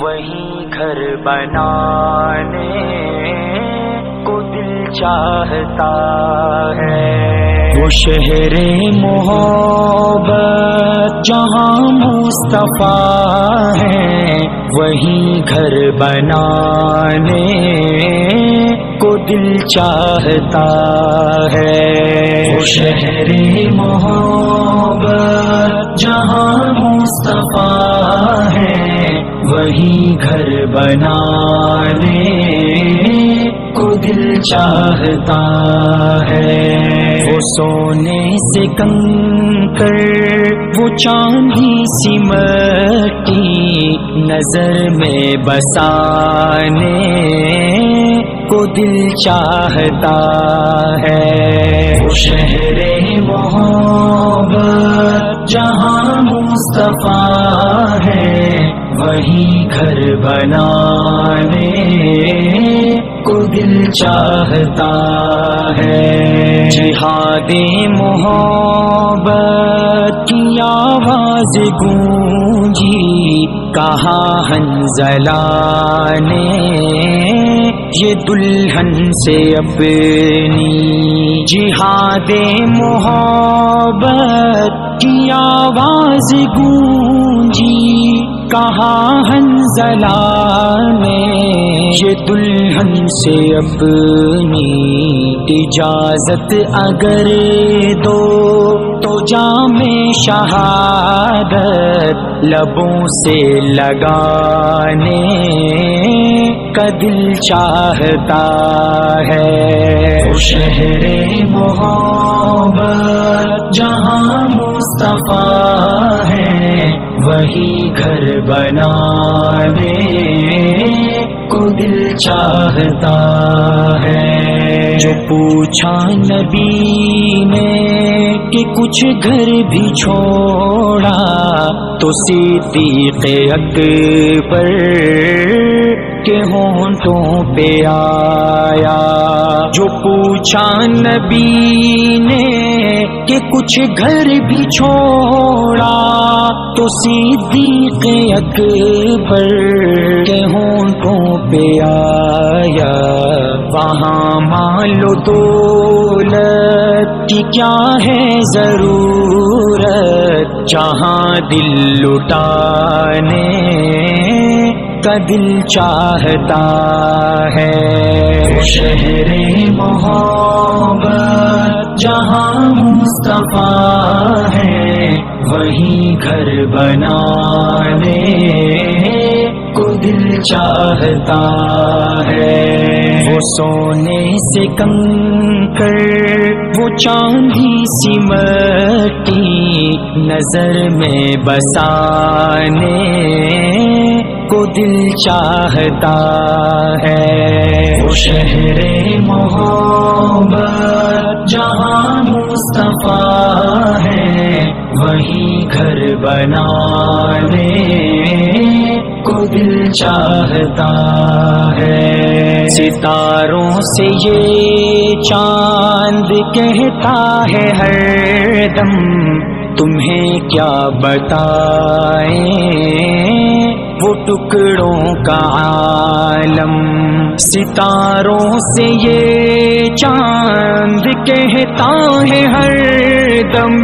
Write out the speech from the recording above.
वही घर बनाने को दिल चाहता है। वो शहर मोहब्बत जहाँ मुस्तफ़ा है, वही घर बनाने को दिल चाहता है। वो शहर मोहब्बत, जहाँ मुस्तफ़ा है, वही घर बनाने दिल चाहता है। वो सोने से कंकर, वो चांदी सी मट्टी नज़र में बसाने को दिल चाहता है। वो शहर मोहब्बत जहाँ मुस्तफ़ा वही घर बनाने को दिल चाहता है। जिहादे मोहब्बत की आवाज़ गूंजी, कहा हंजला ने ये दुल्हन से अपनी जिहादे मोहब्बत की आवाज़ गूंजी। कहा हंजला ने, ये दुल्हन से अपनी इजाज़त अगर दो तो जामे शहादत लबों से लगाने का दिल चाहता है। वो शहर मोहब्बत जहाँ मुस्तफ़ा वही घर बनाने को दिल चाहता है। जो पूछा नबी ने कि कुछ घर भी छोड़ा तो सिद्दीक अकबर के होंठों पे आया। जो पूछा नबी ने कि कुछ घर भी छोड़ा तो सिद्दीक अकबर के होंठों पे आया। वहाँ मान लो दौलत की क्या है ज़रूरत? जहाँ दिल लुटाने का दिल चाहता है। शहर मोहब्बत, जहाँ मुस्तफ़ा है, वही घर बनाने को दिल चाहता है। वो सोने से कंकर, वो चांदी सी मट्टी नज़र में बसाने को दिल चाहता है। वो शहर मोहब्बत जहाँ मुस्तफ़ा है, वही घर बनाने को दिल चाहता है। सितारों से ये चाँद कहता है हर दम तुम्हें क्या बताएँ? टुकड़ों का आलम। सितारों से ये चाँद कहता है हर दम